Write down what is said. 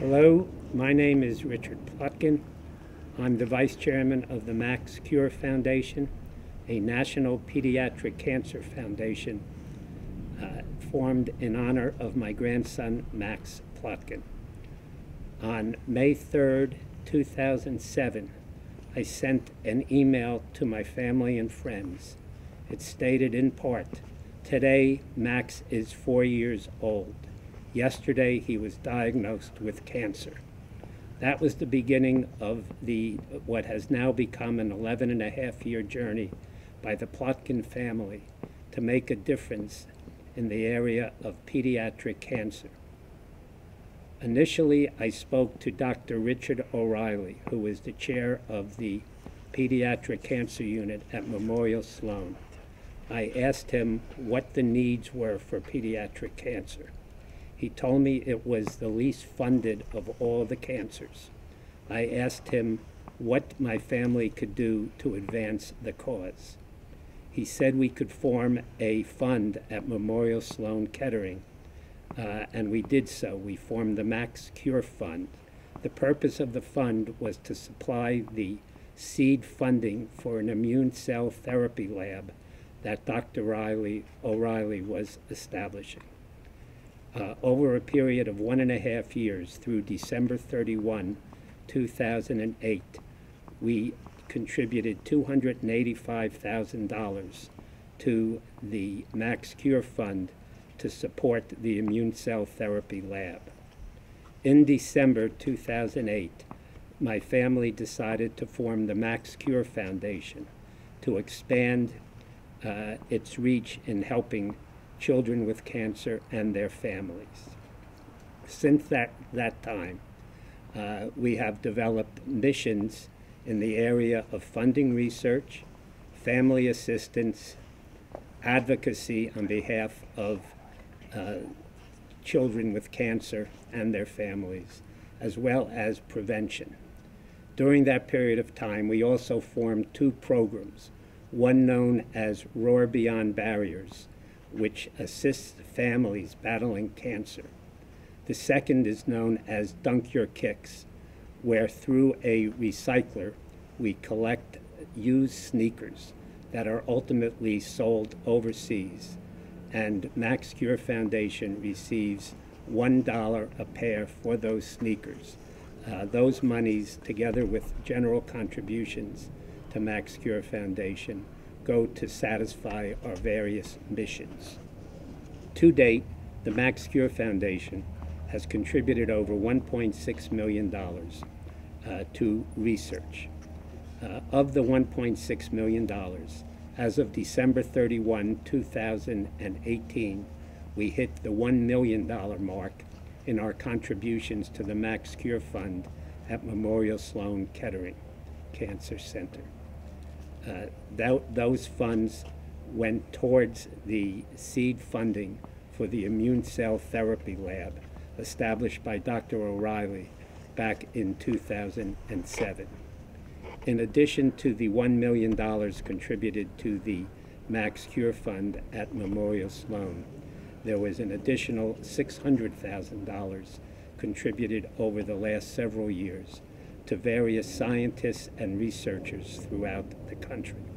Hello, my name is Richard Plotkin. I'm the Vice Chairman of the Max Cure Foundation, a national pediatric cancer foundation uh, formed in honor of my grandson, Max Plotkin. On May 3rd, 2007, I sent an email to my family and friends. It stated in part, Today, Max is four years old. Yesterday, he was diagnosed with cancer. That was the beginning of the what has now become an 11 and a half year journey by the Plotkin family to make a difference in the area of pediatric cancer. Initially, I spoke to Dr. Richard O'Reilly, who is the chair of the Pediatric Cancer Unit at Memorial Sloan. I asked him what the needs were for pediatric cancer. He told me it was the least funded of all the cancers. I asked him what my family could do to advance the cause. He said we could form a fund at Memorial Sloan Kettering, uh, and we did so. We formed the Max Cure Fund. The purpose of the fund was to supply the seed funding for an immune cell therapy lab that Dr. Riley, O'Reilly was establishing uh, over a period of one and a half years through December 31, 2008, we contributed $285,000 to the Max Cure Fund to support the immune cell therapy lab. In December 2008, my family decided to form the Max Cure Foundation to expand uh, its reach in helping children with cancer and their families. Since that, that time, uh, we have developed missions in the area of funding research, family assistance, advocacy on behalf of uh, children with cancer and their families, as well as prevention. During that period of time, we also formed two programs, one known as Roar Beyond Barriers, which assists families battling cancer. The second is known as Dunk Your Kicks, where through a recycler we collect used sneakers that are ultimately sold overseas. And Max Cure Foundation receives $1 a pair for those sneakers. Uh, those monies, together with general contributions to Max Cure Foundation, go to satisfy our various missions. To date, the Max Cure Foundation has contributed over $1.6 million uh, to research. Uh, of the $1.6 million, as of December 31, 2018, we hit the $1 million mark in our contributions to the Max Cure Fund at Memorial Sloan Kettering Cancer Center. Uh, that, those funds went towards the seed funding for the immune cell therapy lab established by Dr. O'Reilly back in 2007. In addition to the $1 million contributed to the Max Cure Fund at Memorial Sloan, there was an additional $600,000 contributed over the last several years to various scientists and researchers throughout the country.